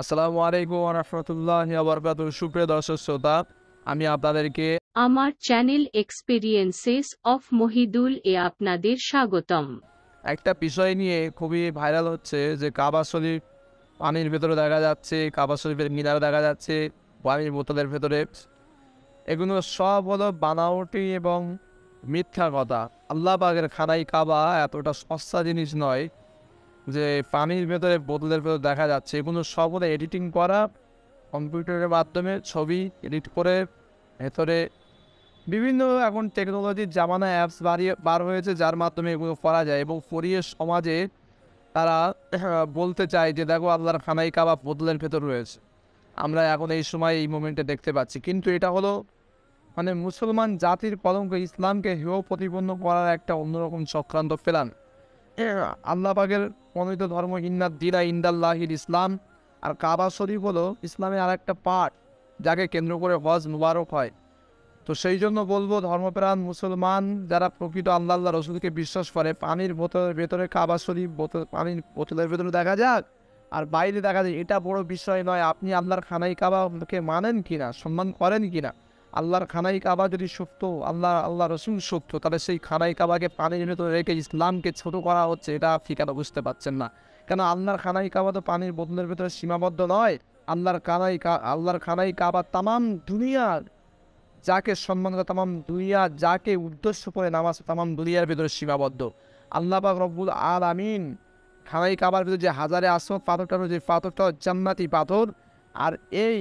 আসসালামু আলাইকুম রহমতুল্লাহ বরকাত সুপ্রিয় দর্শক শ্রোতা আমি আপনাদেরকে আমার চ্যানেল এক্সপেরিয়েন্সেস অফ মহিদুল এ আপনাদের স্বাগতম। একটা বিষয় নিয়ে খুবই ভাইরাল হচ্ছে যে কাবা শরীফ পানির ভেতরে দেখা যাচ্ছে কাবা শরীফের মিনার দেখা যাচ্ছে পানির বোতলের ভেতরে। এগুলো সব হলো বানাওটি এবং মিথ্যা কথা। আল্লাহ বাগের খানাই কাবা এতটা সস্তা জিনিস নয় যে পানির ভেতরে বোতলের ভেতরে দেখা যাচ্ছে এগুলো সব হলো এডিটিং করা কম্পিউটারের মাধ্যমে ছবি এডিট করে ভেতরে বিভিন্ন এখন টেকনোলজির জামানা অ্যাপস বাড়িয়ে, বার হয়েছে, যার মাধ্যমে এগুলো করা যায় এবং পরিয়ে সমাজে তারা বলতে চায় যে, দেখো, আল্লাহর খানাই কাবাব বোতলের ভেতর রয়েছে। আমরা এখন এই সময় এই মোমেন্টে দেখতে পাচ্ছি। কিন্তু এটা হলো মানে মুসলমান জাতির কলঙ্ক ইসলামকে হেয় প্রতিপন্ন করার একটা অন্যরকম চক্রান্ত ফেলান আল্লাহ পাকের মনোনীত ধর্ম ইন্নাদ দিনা ইন্দাল্লাহির ইসলাম। আর কাবা শরীফ হলো ইসলামের আর একটা পার্ট যাকে কেন্দ্র করে হজ মুবারক হয়। তো সেই জন্য বলব, ধর্মপ্রাণ মুসলমান যারা প্রকৃত আল্লাহ আল্লাহ রসুলকে বিশ্বাস করে, পানির বোতলের ভেতরে কাবা শরীফ, বোতল, পানির বোতলের ভেতরে দেখা যাক। আর বাইরে দেখা যায়, এটা বড় বিষয় নয়, আপনি আল্লাহর খানাই কাবাকে মানেন কিনা, সম্মান করেন কিনা। আল্লাহর খানাই কাবা যদি সত্য আল্লাহ আল্লাহ রসুল সত্য তাহলে সেই খানাই কাবাকে পানির ভেতরে রেখে ইসলামকে ছোট করা হচ্ছে, এটা কেন বুঝতে পারছেন না। কেন আল্লাহর খানাই কাবা তো পানির বোতলের ভেতরে সীমাবদ্ধ নয়? আল্লাহর খানাই আল্লাহর খানাই কাবা তামাম দুনিয়ার যাকে সম্মান করে তামাম দুনিয়া, যাকে উদ্দেশ্য করে নামাজ তামাম দুনিয়ার ভেতরে সীমাবদ্ধ। আল্লাহ পাক রব্বুল আল আমিন খানাই কাবার ভিতরে যে হাজারে আসত পাথরটা যে পাথরটা জান্নাতি পাথর। আর এই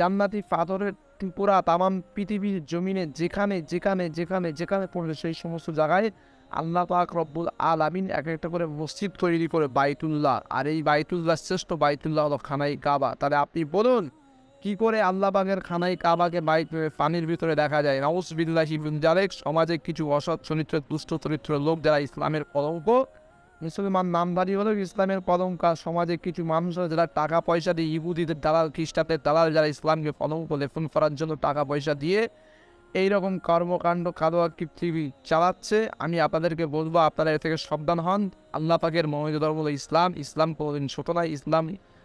জান্নাতি পাথরের পুরা তামাম পৃথিবীর জমিনে যেখানে যেখানে যেখানে যেখানে পড়বে সেই সমস্ত জায়গায় আল্লাহ পাক রব্বুল আল আমিন এক একটা করে মসজিদ তৈরি করে বাইতুল্লাহ। আর এই বাইতুল্লাহ শ্রেষ্ঠ বাইতুল্লাহ হলো খানাই কাবা। তাহলে আপনি বলুন, কি করে আল্লাহ পাকের খানাই কাবাকে বাইক পানির ভিতরে দেখা যায়? নাউস বিল্লাহি জালেক সমাজে কিছু অসৎ চরিত্রের দুষ্ট, চরিত্রের লোক যারা ইসলামের কলঙ্ক মুসলমান নামধারী হলেও ইসলামের কলঙ্কা। সমাজে কিছু মানুষ যারা টাকা পয়সা দিয়ে ইহুদিদের দালাল, খ্রিস্টানদের দালাল যারা ইসলামকে কলঙ্ক লেফন করার জন্য টাকা পয়সা দিয়ে এই রকম কর্মকাণ্ড কাদোয়া পৃথিবী চালাচ্ছে? আমি আপনাদেরকে বলব, আপনারা এ থেকে সাবধান হন। আল্লাহ পাকের মহিদ ধর্ম হলো ইসলাম। ইসলাম কোনোদিন ছোট নয়। ইসলাম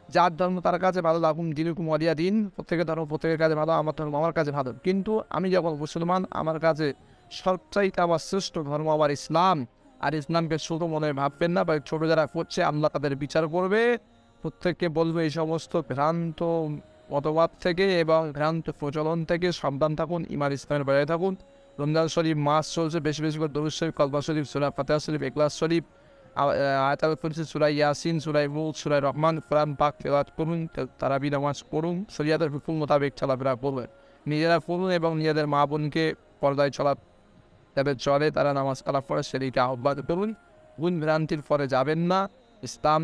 যার ধর্ম তার কাছে ভালো লাগুন, দিনুকুম অলিয়া দিন। প্রত্যেকের ধর্ম প্রত্যেকের কাছে ভালো, আমার ধর্ম আমার কাছে ভালো। কিন্তু আমি যখন মুসলমান, আমার কাছে সবচাইতে আমার শ্রেষ্ঠ ধর্ম আমার ইসলাম। আর ইসলামকে ছোট মনে ভাববেন না বা ছোট যারা করছে, আল্লাহ তাদের বিচার করবে। প্রত্যেককে বলবে এই সমস্ত ভ্রান্ত মতবাদ থেকে এবং ভ্রান্ত প্রচলন থেকে সাবধান থাকুন ইমার ইসলামের বাইরে থাকুন। রমজান শরীফ মাস চলছে, বেশি বেশি করে দরুদ শরীফ, কলবা শরীফ, সুরা ফাতেহা শরীফ এগলাস শরীফ আয়তাল কুরসি সুরাই ইয়াসিন সুরাই মুল সুরাই রহমান, কোরআন পাক তেলাত করুন তারাবি নামাজ পড়ুন, শরিয়াতের হুকুম মোতাবেক চলাফেরা করবেন। নিজেরা পড়ুন এবং নিজেদের মা বোনকে পর্দায় চলা তাদের চলে, তারা নামাজ কালাম পড়ে, সেদিকে আহ্বান করুন। গুণ ভ্রান্তির পরে যাবেন না। ইসলাম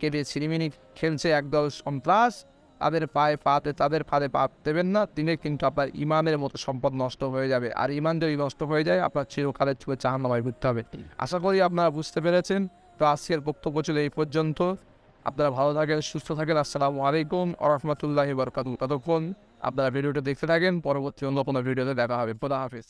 কেটে ছিনিমিনি খেলছে একদল সন্ত্রাস। তাদের পায়ে পাতে তাদের ফাঁদে পা দেবেন না। তিনি কিন্তু আপনার ইমানের মতো সম্পদ নষ্ট হয়ে যাবে। আর ইমান যদি নষ্ট হয়ে যায়, আপনার চিরকালের চুলে চাহান নামায় ঘুরতে হবে। আশা করি আপনারা বুঝতে পেরেছেন। তো আজকের বক্তব্য ছিল এই পর্যন্ত। আপনারা ভালো থাকেন, সুস্থ থাকেন। আসসালামু আলাইকুম আরহামতুল্লাহি বরকাত ততক্ষণ আপনারা ভিডিওটা দেখতে থাকেন। পরবর্তী অন্য কোনো ভিডিওতে দেখা হবে। খোদা হাফিজ।